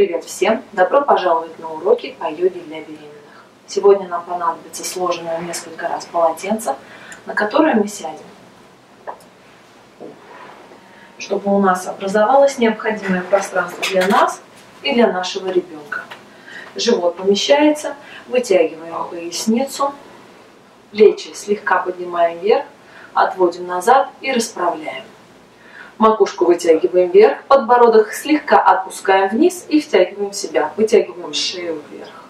Привет всем! Добро пожаловать на уроки по йоге для беременных. Сегодня нам понадобится сложенное несколько раз полотенце, на которое мы сядем. Чтобы у нас образовалось необходимое пространство для нас и для нашего ребенка. Живот помещается, вытягиваем поясницу, плечи слегка поднимаем вверх, отводим назад и расправляем. Макушку вытягиваем вверх, подбородок слегка отпускаем вниз и втягиваем себя. Вытягиваем шею вверх.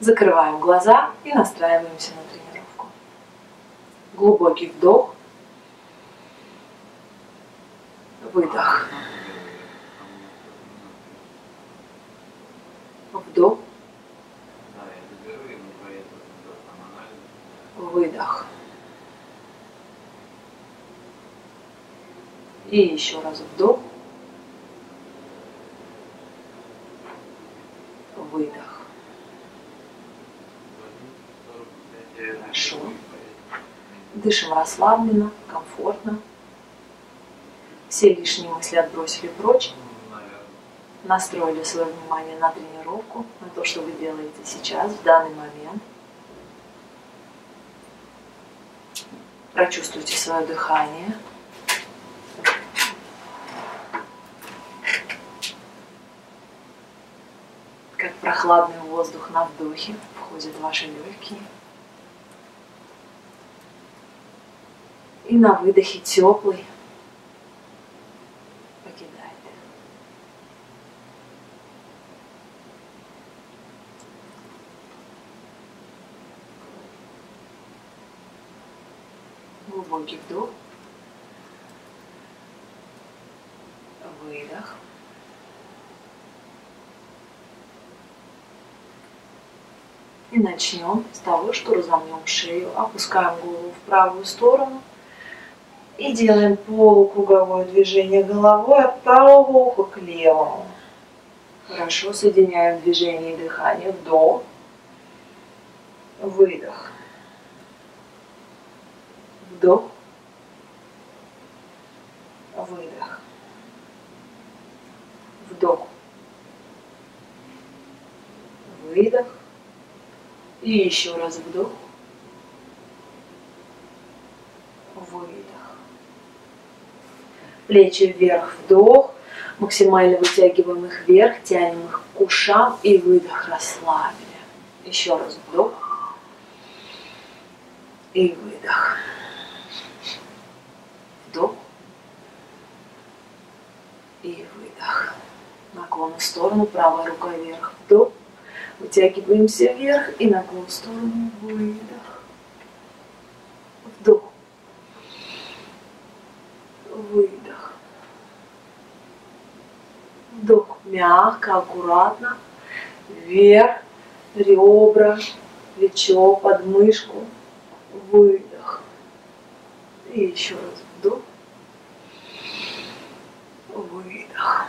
Закрываем глаза и настраиваемся на тренировку. Глубокий вдох. Выдох. Вдох. И еще раз вдох. Выдох. Хорошо. Дышим расслабленно, комфортно. Все лишние мысли отбросили прочь. Настроили свое внимание на тренировку, на то, что вы делаете сейчас, в данный момент. Прочувствуйте свое дыхание. Как прохладный воздух на вдохе входит в ваши легкие. И на выдохе теплый покидает. Глубокий вдох. Выдох. И начнем с того, что разомнем шею, опускаем голову в правую сторону и делаем полукруговое движение головой от правого уха к левому. Хорошо, соединяем движение и дыхание. Вдох, выдох, вдох, выдох, вдох, выдох, и еще раз вдох. Выдох. Плечи вверх, вдох. Максимально вытягиваем их вверх, тянем их к ушам и выдох, расслабили. Еще раз вдох. И выдох. Вдох. И выдох. Наклон в сторону, правая рука вверх, вдох. Вытягиваемся вверх и наклон в сторону. Выдох. Вдох. Выдох. Вдох. Мягко, аккуратно. Вверх. Ребра, плечо, подмышку. Выдох. И еще раз вдох. Выдох.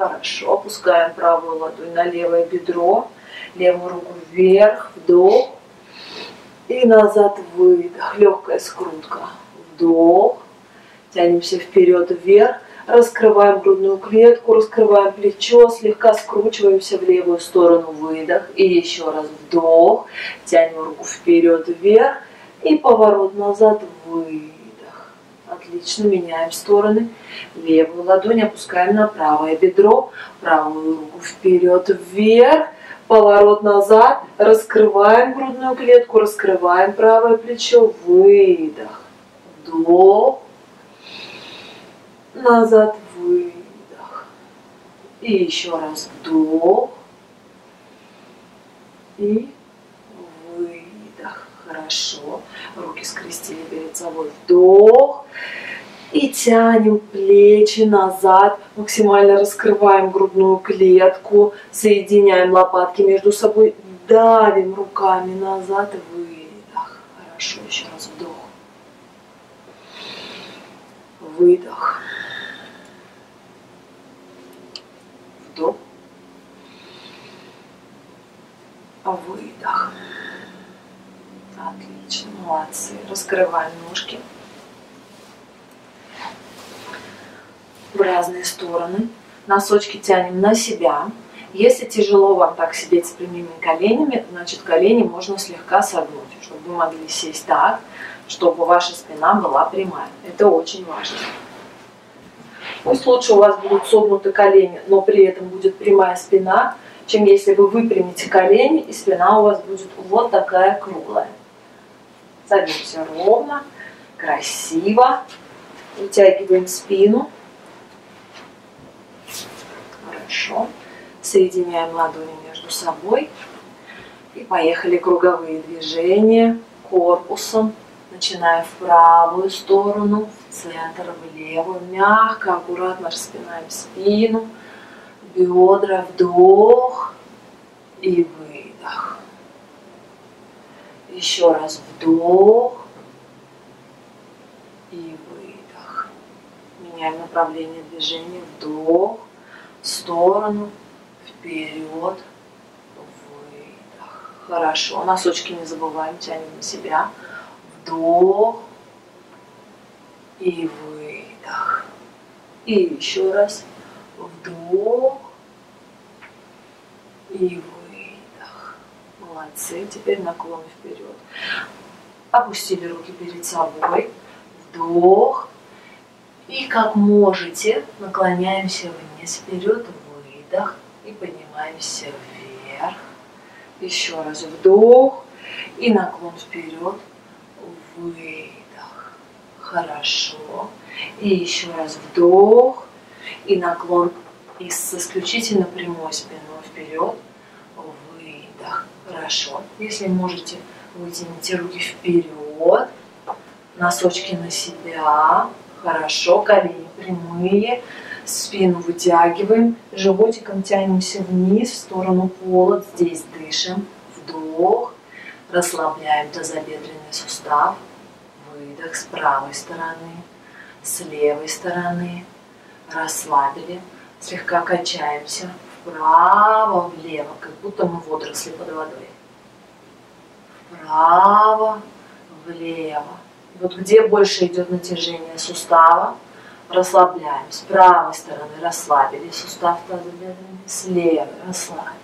Хорошо. Опускаем правую ладонь на левое бедро. Левую руку вверх. Вдох. И назад выдох. Легкая скрутка. Вдох. Тянемся вперед вверх. Раскрываем грудную клетку, раскрываем плечо, слегка скручиваемся в левую сторону, выдох. И еще раз вдох. Тянем руку вперед вверх. И поворот назад, выдох. Отлично, меняем стороны. Левую ладонь опускаем на правое бедро, правую руку вперед, вверх, поворот назад, раскрываем грудную клетку, раскрываем правое плечо, выдох, вдох, назад, выдох. И еще раз вдох и выдох. Хорошо. Руки скрестили перед собой. Вдох. И тянем плечи назад, максимально раскрываем грудную клетку, соединяем лопатки между собой, давим руками назад, выдох. Хорошо, еще раз вдох. Выдох. Вдох. Выдох. Отлично, молодцы. Раскрываем ножки. в разные стороны. Носочки тянем на себя. Если тяжело вам так сидеть с прямыми коленями, значит колени можно слегка согнуть, чтобы вы могли сесть так, чтобы ваша спина была прямая. Это очень важно. Пусть лучше у вас будут согнуты колени, но при этом будет прямая спина, чем если вы выпрямите колени и спина у вас будет вот такая круглая. Садимся ровно, красиво, вытягиваем спину. Хорошо. Соединяем ладони между собой. И поехали круговые движения корпусом, начиная в правую сторону, в центр, в левую. Мягко, аккуратно распинаем спину, бедра, вдох и выдох. Еще раз вдох и выдох. Меняем направление движения, вдох, в сторону, вперед, выдох. Хорошо, носочки не забываем, тянем на себя. Вдох и выдох. И еще раз вдох и выдох. Молодцы. Теперь наклон вперед. Опустили руки перед собой. Вдох. И как можете, наклоняемся вниз, вперед, выдох и поднимаемся вверх. Еще раз вдох и наклон вперед, выдох. Хорошо. И еще раз вдох и наклон и с исключительно прямой спиной вперед. Хорошо. Если можете, вытяните руки вперед, носочки на себя. Хорошо, колени прямые. Спину вытягиваем, животиком тянемся вниз в сторону пола. Здесь дышим. Вдох. Расслабляем тазобедренный сустав. Выдох с правой стороны, с левой стороны. Расслабили. Слегка качаемся вправо, влево, как будто мы водоросли под водой. Вправо, влево. Вот где больше идет натяжение сустава, расслабляем. С правой стороны расслабили сустав тазобедренный, с левой расслабили.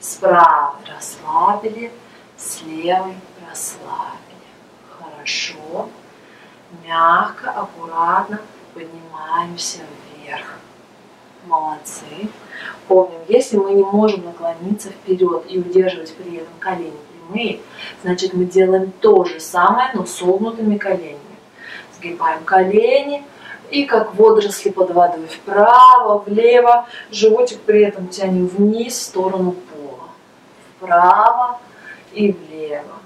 С правой расслабили, с левой расслабили. Хорошо. Мягко, аккуратно поднимаемся вверх. Молодцы. Помним, если мы не можем наклониться вперед и удерживать при этом колени прямые, значит мы делаем то же самое, но согнутыми коленями. Сгибаем колени, и как водоросли под водой вправо, влево, животик при этом тянем вниз в сторону пола. Вправо и влево.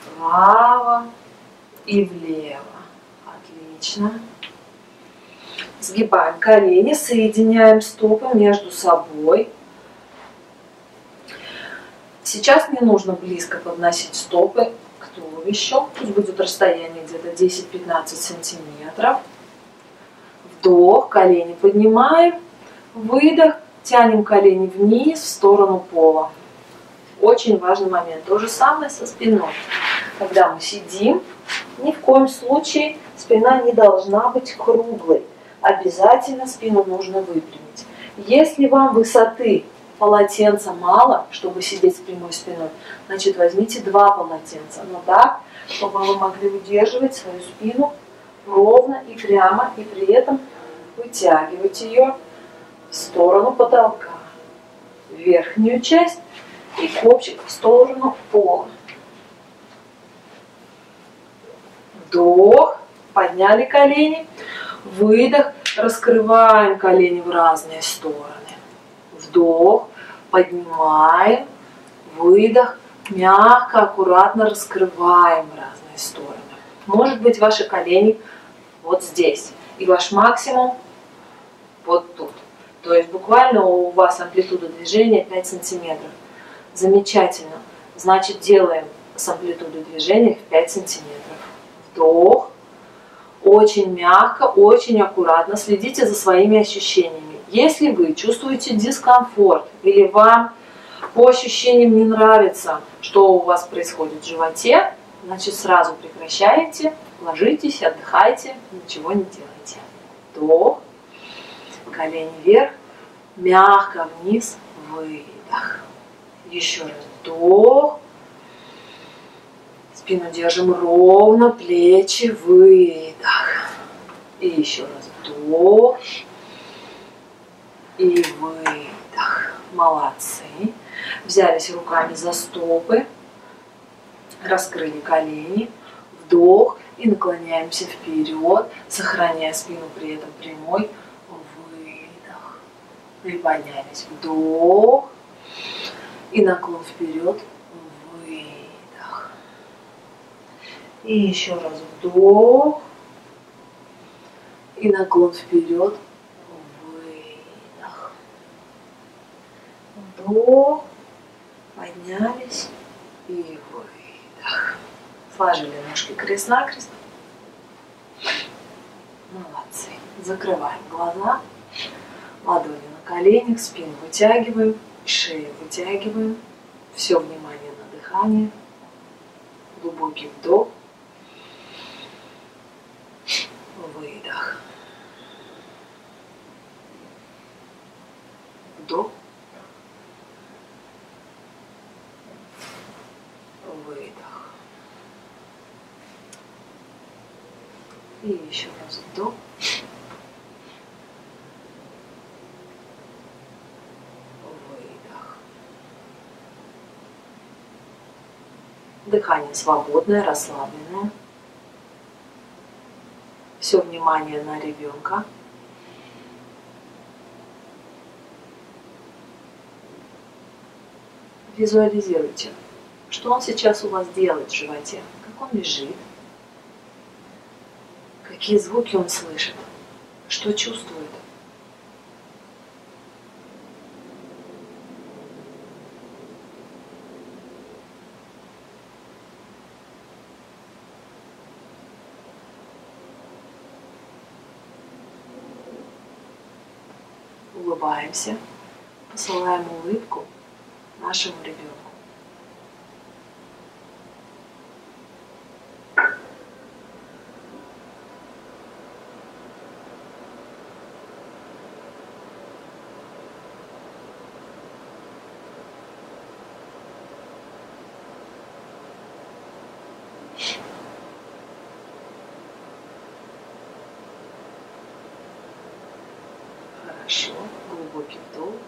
Вправо и влево. Отлично. Сгибаем колени, соединяем стопы между собой. Сейчас не нужно близко подносить стопы к туловищу. Пусть будет расстояние где-то 10-15 сантиметров вдох, колени поднимаем, выдох, тянем колени вниз в сторону пола. Очень важный момент. То же самое со спиной. Когда мы сидим, ни в коем случае спина не должна быть круглой. Обязательно спину нужно выпрямить. Если вам высоты полотенца мало, чтобы сидеть с прямой спиной, значит возьмите два полотенца. Но так, чтобы вы могли удерживать свою спину ровно и прямо, и при этом вытягивать ее в сторону потолка, верхнюю часть и копчик в сторону пола. Вдох, подняли колени, выдох, раскрываем колени в разные стороны. Вдох, поднимаем, выдох, мягко, аккуратно раскрываем в разные стороны. Может быть ваши колени вот здесь. И ваш максимум вот тут. То есть буквально у вас амплитуда движения 5 сантиметров. Замечательно. Значит, делаем с амплитудой движения в 5 сантиметров. Вдох. Очень мягко, очень аккуратно следите за своими ощущениями. Если вы чувствуете дискомфорт или вам по ощущениям не нравится, что у вас происходит в животе, значит сразу прекращаете, ложитесь, отдыхайте, ничего не делайте. Вдох колени вверх, мягко вниз, выдох. Еще раз вдох. Спину держим ровно, плечи, выдох. И еще раз вдох. И выдох. Молодцы. Взялись руками за стопы. Раскрыли колени. Вдох. И наклоняемся вперед, сохраняя спину при этом прямой. Выдох. Приподнялись. Вдох. И наклон вперед. Выдох. И еще раз вдох. И наклон вперед. Выдох. Вдох. Поднялись. И выдох. Сложили ножки крест-накрест. Молодцы. Закрываем глаза. Ладони на коленях, спину вытягиваем, шею вытягиваем. Все внимание на дыхание. Глубокий вдох. Выдох. Вдох. Выдох. И еще раз вдох. Дыхание свободное, расслабленное. Все внимание на ребенка. Визуализируйте, что он сейчас у вас делает в животе, как он лежит, какие звуки он слышит, что чувствует. улыбаемся, посылаем улыбку нашему ребенку. Хорошо. Глубокий вдох.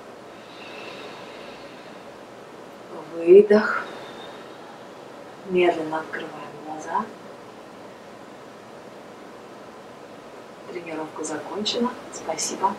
Выдох. Медленно открываем глаза. Тренировка закончена. Спасибо.